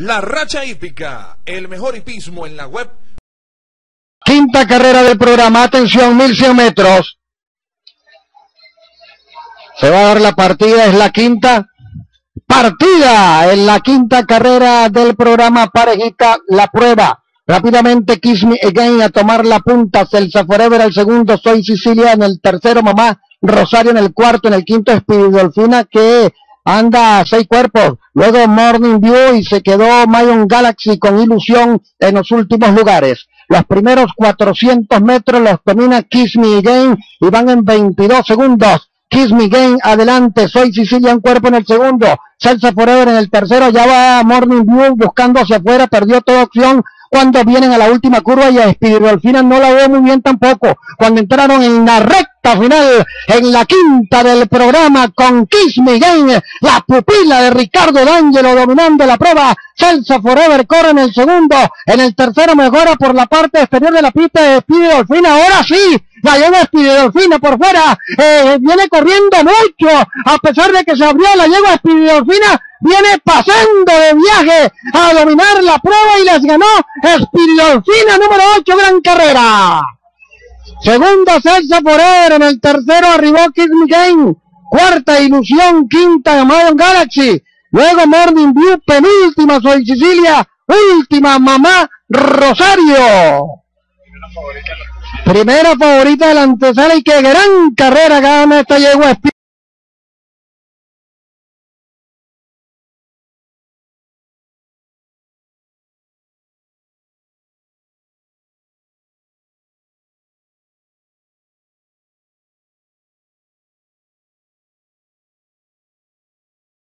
La Racha Hípica, el mejor hipismo en la web. Quinta carrera del programa, atención, 1100 metros. Se va a dar la partida, es la quinta partida en la quinta carrera del programa Parejita, la prueba. Rápidamente Kiss Me Again a tomar la punta, Celsa Forever el segundo, Soy Sicilia en el tercero, Mamá Rosario en el cuarto, en el quinto Delfina que anda seis cuerpos, luego Morning View y se quedó Mayon Galaxy con ilusión en los últimos lugares. Los primeros 400 metros los domina Kiss Me Again y van en 22 segundos. Kiss Me Again adelante, Soy Sicilia en cuerpo en el segundo, Salsa Forever en el tercero, ya va Morning View buscando hacia afuera, perdió toda opción, cuando vienen a la última curva y a al final no la veo muy bien tampoco. Cuando entraron en la recta final, en la quinta del programa con Kiss Game, la pupila de Ricardo D'Angelo dominando la prueba. Celso Forever corre en el segundo, en el tercero mejora por la parte exterior de la pista de Speedy Ahora sí, la lleva Delfina por fuera, eh, viene corriendo mucho, a pesar de que se abrió la lleva Delfina, viene pasando de viaje a dominar la prueba y les ganó Delfina número 8, gran carrera. Segundo Celsa Forever, en el tercero arribó Kiss cuarta Ilusión, quinta Mayon Galaxy, luego Morning View, penúltima Soy Sicilia, última Mamá Rosario. Primera favorita de la antesala y qué gran carrera gana. Esta yegua